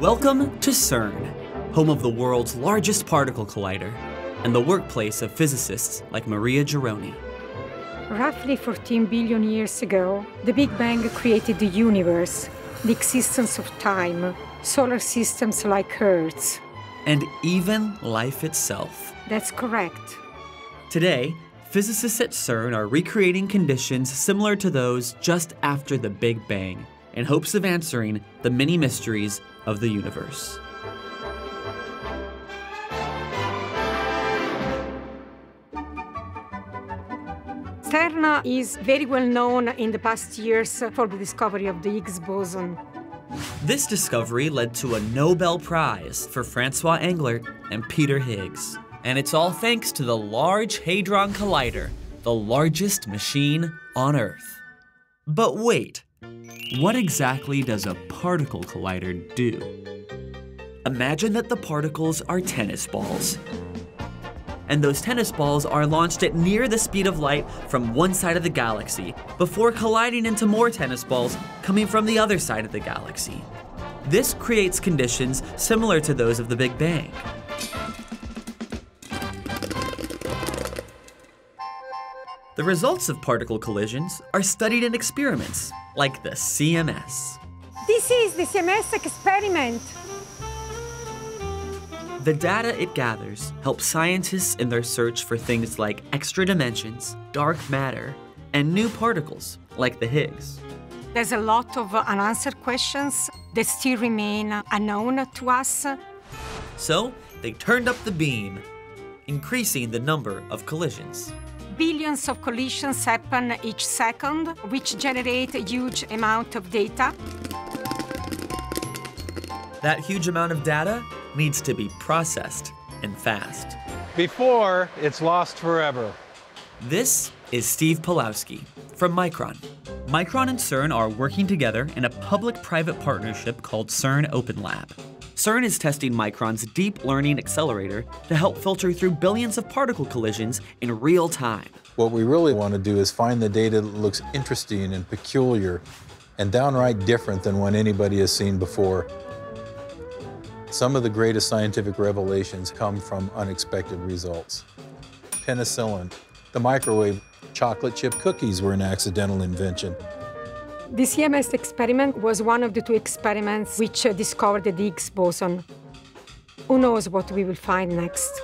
Welcome to CERN, home of the world's largest particle collider and the workplace of physicists like Maria Girone. Roughly 14 billion years ago, the Big Bang created the universe, the existence of time, solar systems like Earth. And even life itself. That's correct. Today, physicists at CERN are recreating conditions similar to those just after the Big Bang in hopes of answering the many mysteries of the universe. CERN is very well known in the past years for the discovery of the Higgs boson. This discovery led to a Nobel Prize for Francois Englert and Peter Higgs. And it's all thanks to the Large Hadron Collider, the largest machine on Earth. But wait, what exactly does a particle collider do? Imagine that the particles are tennis balls. And those tennis balls are launched at near the speed of light from one side of the galaxy before colliding into more tennis balls coming from the other side of the galaxy. This creates conditions similar to those of the Big Bang. The results of particle collisions are studied in experiments, like the CMS. This is the CMS experiment. The data it gathers helps scientists in their search for things like extra dimensions, dark matter, and new particles, like the Higgs. There's a lot of unanswered questions that still remain unknown to us. So, they turned up the beam, increasing the number of collisions. Billions of collisions happen each second, which generate a huge amount of data. That huge amount of data needs to be processed and fast. Before it's lost forever. This is Steve Pawlowski from Micron. Micron and CERN are working together in a public-private partnership called CERN Open Lab. CERN is testing Micron's deep learning accelerator to help filter through billions of particle collisions in real time. What we really want to do is find the data that looks interesting and peculiar and downright different than what anybody has seen before. Some of the greatest scientific revelations come from unexpected results. Penicillin, the microwave, chocolate chip cookies were an accidental invention. The CMS experiment was one of the two experiments which uh, discovered the Higgs boson. Who knows what we will find next?